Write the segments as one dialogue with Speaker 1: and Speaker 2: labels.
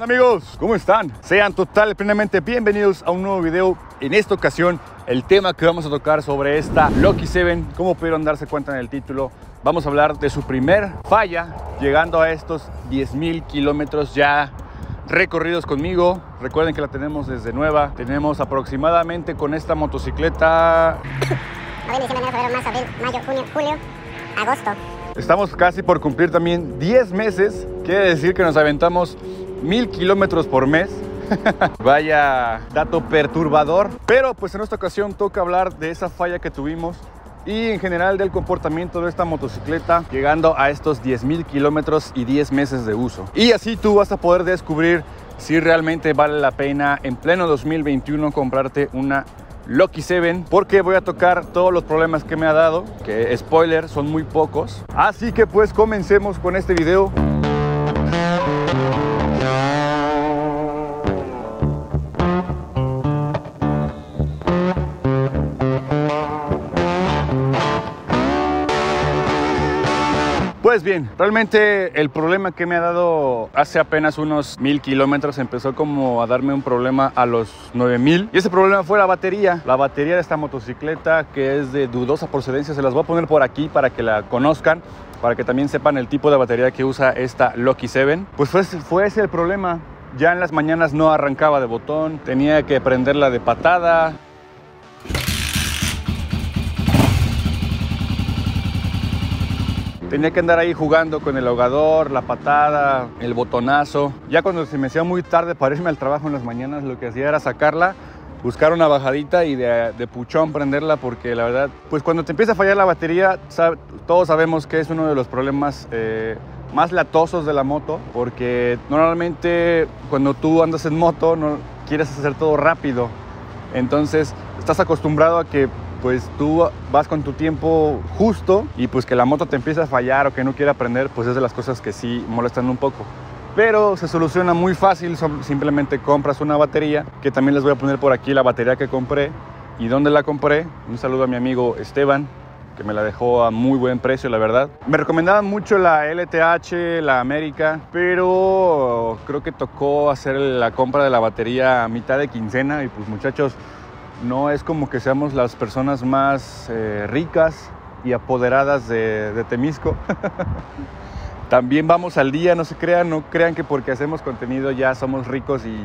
Speaker 1: amigos? ¿Cómo están? Sean total plenamente bienvenidos a un nuevo video. En esta ocasión, el tema que vamos a tocar sobre esta Lucky 7, como pudieron darse cuenta en el título, vamos a hablar de su primer falla, llegando a estos 10.000 kilómetros ya recorridos conmigo. Recuerden que la tenemos desde nueva. Tenemos aproximadamente con esta motocicleta
Speaker 2: diciembre, enero, febrero, marzo, abril, mayo, junio, julio, agosto.
Speaker 1: Estamos casi por cumplir también 10 meses. Quiere decir que nos aventamos mil kilómetros por mes. Vaya dato perturbador. Pero pues en esta ocasión toca hablar de esa falla que tuvimos y en general del comportamiento de esta motocicleta llegando a estos 10 mil kilómetros y 10 meses de uso. Y así tú vas a poder descubrir si realmente vale la pena en pleno 2021 comprarte una Lucky 7 porque voy a tocar todos los problemas que me ha dado, que spoiler son muy pocos. Así que pues comencemos con este video. Pues bien, realmente el problema que me ha dado hace apenas unos mil kilómetros empezó como a darme un problema a los 9000 y ese problema fue la batería. La batería de esta motocicleta que es de dudosa procedencia, se las voy a poner por aquí para que la conozcan, para que también sepan el tipo de batería que usa esta Lucky 7. Pues fue ese el problema. Ya en las mañanas no arrancaba de botón, tenía que prenderla de patada, Tenía que andar ahí jugando con el ahogador, la patada, el botonazo. Ya cuando se me hacía muy tarde para irme al trabajo en las mañanas, lo que hacía era sacarla, buscar una bajadita y de, puchón prenderla porque la verdad, pues cuando te empieza a fallar la batería, todos sabemos que es uno de los problemas eh, más latosos de la moto porque normalmente cuando tú andas en moto no quieres hacer todo rápido. Entonces estás acostumbrado a que pues tú vas con tu tiempo justo y pues que la moto te empiece a fallar o que no quiera prender, pues es de las cosas que sí molestan un poco. Pero se soluciona muy fácil, simplemente compras una batería, que también les voy a poner por aquí la batería que compré y dónde la compré. Un saludo a mi amigo Esteban, que me la dejó a muy buen precio, la verdad. Me recomendaban mucho la LTH, la América, pero creo que tocó hacer la compra de la batería a mitad de quincena y pues muchachos, no es como que seamos las personas más eh, ricas y apoderadas de, Temisco. También vamos al día, no se crean, no crean que porque hacemos contenido ya somos ricos y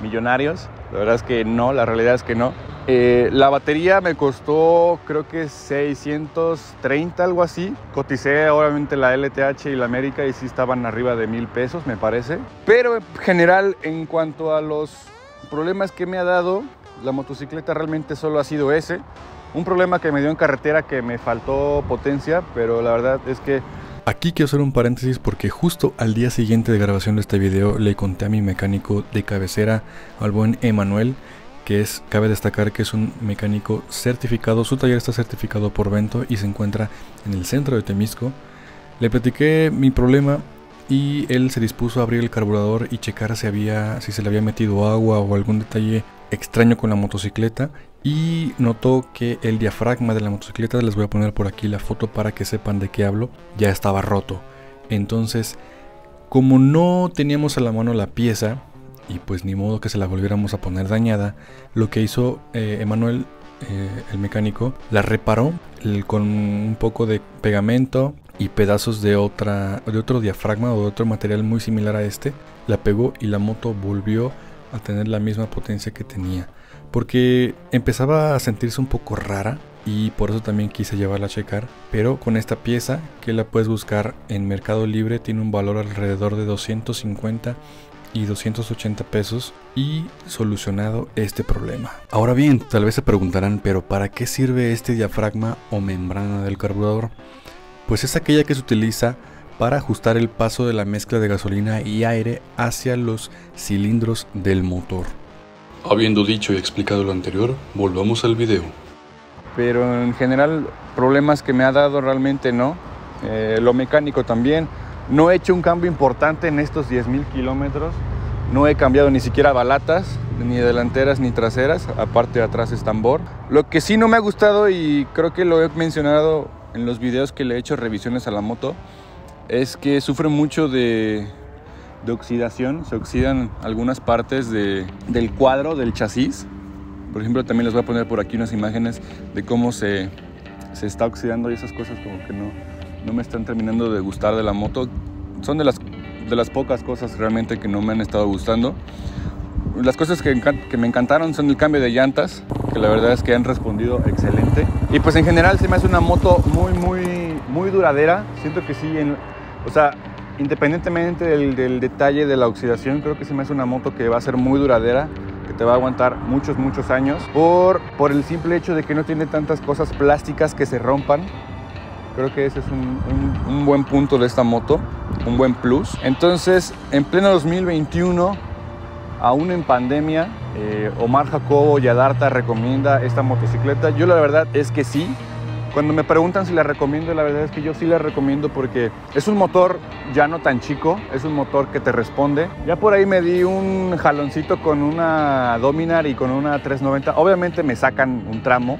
Speaker 1: millonarios. La verdad es que no, la realidad es que no. Eh, la batería me costó creo que 630, algo así. Coticé obviamente la LTH y la América y sí estaban arriba de mil pesos, me parece. Pero en general, en cuanto a los problemas que me ha dado, la motocicleta realmente solo ha sido ese. Un problema que me dio en carretera que me faltó potencia, pero la verdad es que
Speaker 3: Aquí quiero hacer un paréntesis porque justo al día siguiente de grabación de este video le conté a mi mecánico de cabecera, al buen Emanuel, que es, cabe destacar que es un mecánico certificado, su taller está certificado por Vento y se encuentra en el centro de Temisco. Le platiqué mi problema y él se dispuso a abrir el carburador y checar si había si se le había metido agua o algún detalle extraño con la motocicleta y notó que el diafragma de la motocicleta, les voy a poner por aquí la foto para que sepan de qué hablo, ya estaba roto. Entonces, como no teníamos a la mano la pieza y pues ni modo que se la volviéramos a poner dañada, lo que hizo eh, Emanuel, eh, el mecánico, la reparó con un poco de pegamento y pedazos de otra de otro diafragma o de otro material muy similar a este, la pegó y la moto volvió a tener la misma potencia que tenía porque empezaba a sentirse un poco rara y por eso también quise llevarla a checar. Pero con esta pieza que la puedes buscar en Mercado Libre tiene un valor alrededor de 250 y 280 pesos y solucionado este problema. Ahora bien, tal vez se preguntarán, pero ¿para qué sirve este diafragma o membrana del carburador? Pues es aquella que se utiliza para ajustar el paso de la mezcla de gasolina y aire hacia los cilindros del motor. Habiendo dicho y explicado lo anterior, volvamos al video.
Speaker 1: pero en general problemas que me ha dado realmente no. Eh, lo mecánico también. No he hecho un cambio importante en estos 10.000 kilómetros. No he cambiado ni siquiera balatas, ni delanteras ni traseras, aparte de atrás es tambor. Lo que sí no me ha gustado y creo que lo he mencionado en los videos que le he hecho revisiones a la moto, es que sufre mucho de, de oxidación, se oxidan algunas partes de- del cuadro del chasis. Por ejemplo, también les voy a poner por aquí unas imágenes de cómo se, se está oxidando y esas cosas como que no, no me están terminando de gustar de la moto. Son de las, de las pocas cosas realmente que no me han estado gustando. Las cosas que, que me encantaron son el cambio de llantas, que la verdad es que han respondido excelente. Y pues en general se me hace una moto muy, muy, muy duradera. Siento que sí, en- o sea, independientemente del, del detalle de la oxidación, creo que se me hace una moto que va a ser muy duradera, que te va a aguantar muchos, muchos años, por, por el simple hecho de que no tiene tantas cosas plásticas que se rompan. Creo que ese es un, un- un buen punto de esta moto, un buen plus. Entonces, en pleno 2021, aún en pandemia, eh, Omar Jacobo Yadarta recomienda esta motocicleta. Yo la verdad es que sí. Cuando me preguntan si la recomiendo, la verdad es que yo sí la recomiendo porque es un motor ya no tan chico, es un motor que te responde. Ya por ahí me di un jaloncito con una Dominar y con una 390. Obviamente me sacan un tramo,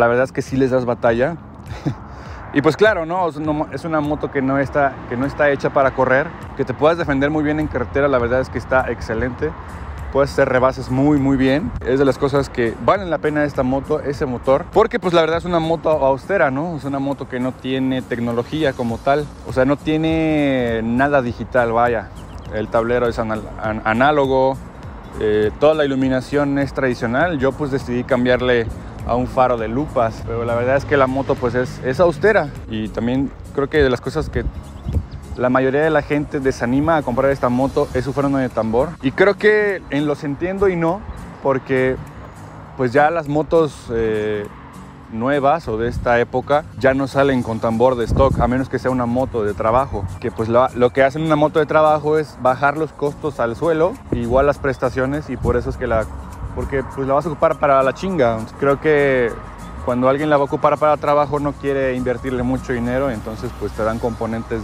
Speaker 1: la verdad es que sí les das batalla. y pues claro, ¿no? Es una, moto que no, está, que no está hecha para correr, que te puedas defender muy bien en carretera, la verdad es que está excelente. Puedes hacer rebases muy muy bien. Es de las cosas que valen la pena esta moto, ese motor. Porque pues la verdad es una moto austera, ¿no? Es una moto que no tiene tecnología como tal. O sea, no tiene nada digital, vaya. El tablero es análogo, eh, toda la iluminación es tradicional. Yo pues decidí cambiarle a un faro de lupas, pero la verdad es que la moto pues es, es austera. Y también creo que de las cosas que la mayoría de la gente desanima a comprar esta moto es su freno de tambor. Y creo que en los entiendo y no porque pues ya las motos eh, nuevas o de esta época ya no salen con tambor de stock a menos que sea una moto de trabajo que pues lo, lo que hacen una moto de trabajo es bajar los costos al suelo igual las prestaciones y por eso es que la porque pues la vas a ocupar para la chinga creo que cuando alguien la va a ocupar para trabajo no quiere invertirle mucho dinero entonces pues te dan componentes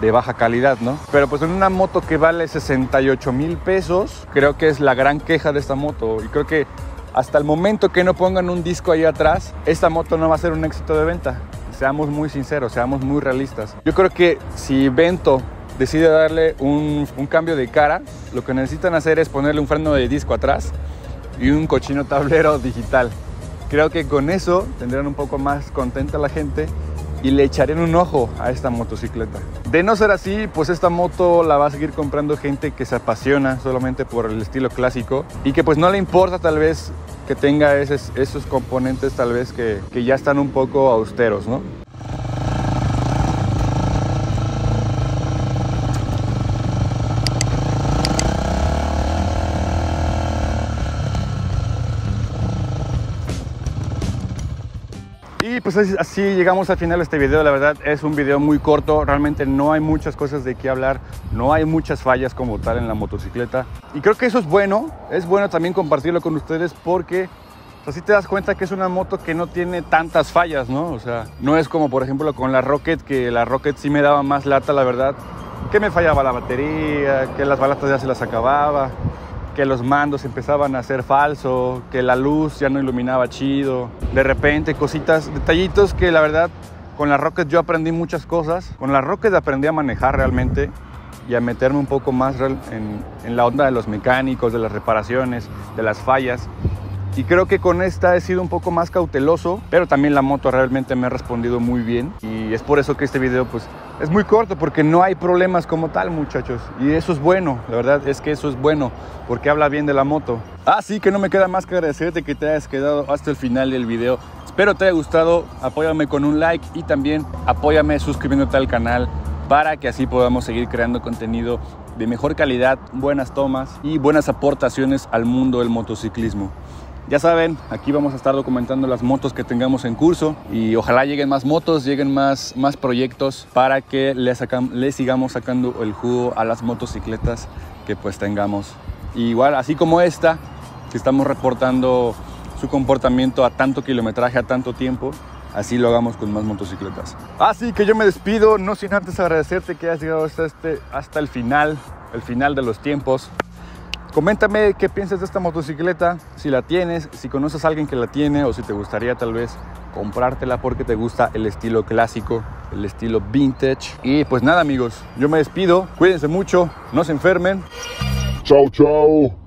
Speaker 1: de baja calidad, ¿no? Pero pues en una moto que vale 68 mil pesos, creo que es la gran queja de esta moto. Y creo que hasta el momento que no pongan un disco ahí atrás, esta moto no va a ser un éxito de venta. Seamos muy sinceros, seamos muy realistas. Yo creo que si Vento decide darle un, un cambio de cara, lo que necesitan hacer es ponerle un freno de disco atrás y un cochino tablero digital. Creo que con eso tendrán un poco más contenta la gente y le echarían un ojo a esta motocicleta. De no ser así, pues esta moto la va a seguir comprando gente que se apasiona solamente por el estilo clásico y que pues no le importa tal vez que tenga esos, esos componentes tal vez que, que ya están un poco austeros, ¿no? Pues así, llegamos al final de este video. La verdad es un video muy corto. Realmente no hay muchas cosas de qué hablar. No hay muchas fallas como tal en la motocicleta. Y creo que eso es bueno. Es bueno también compartirlo con ustedes porque así te das cuenta que es una moto que no tiene tantas fallas, ¿no? O sea, no es como por ejemplo con la Rocket, que la Rocket sí me daba más lata, la verdad. Que me fallaba la batería, que las balatas ya se las acababa, que los mandos empezaban a ser falso, que la luz ya no iluminaba chido. De repente, cositas, detallitos que la verdad con la Rocket yo aprendí muchas cosas. Con la Rocket aprendí a manejar realmente. y a meterme un poco más en la onda de los mecánicos, de las reparaciones, de las fallas. Y creo que con esta he sido un poco más cauteloso, pero también la moto realmente me ha respondido muy bien. Y es por eso que este video pues es muy corto, porque no hay problemas como tal muchachos. Y eso es bueno, la verdad es que eso es bueno, porque habla bien de la moto. Así que no me queda más que agradecerte que te hayas quedado hasta el final del video. Espero te haya gustado, apóyame con un like y también apóyame suscribiéndote al canal para que así podamos seguir creando contenido de mejor calidad, buenas tomas y buenas aportaciones al mundo del motociclismo. Ya saben, aquí vamos a estar documentando las motos que tengamos en curso y ojalá lleguen más motos, lleguen más, más proyectos para que le, sigamos sacando el jugo a las motocicletas que pues tengamos. Igual, así como esta, que estamos reportando su comportamiento a tanto kilometraje, a tanto tiempo, así lo hagamos con más motocicletas. Así que yo me despido, no sin antes agradecerte que hayas llegado hasta, este, hasta el final, el final de los tiempos. Coméntame qué piensas de esta motocicleta, si la tienes, si conoces a alguien que la tiene o si te gustaría tal vez comprártela porque te gusta el estilo clásico, el estilo vintage. Y pues nada amigos, yo me despido, cuídense mucho, no se enfermen.
Speaker 4: Chao, chao.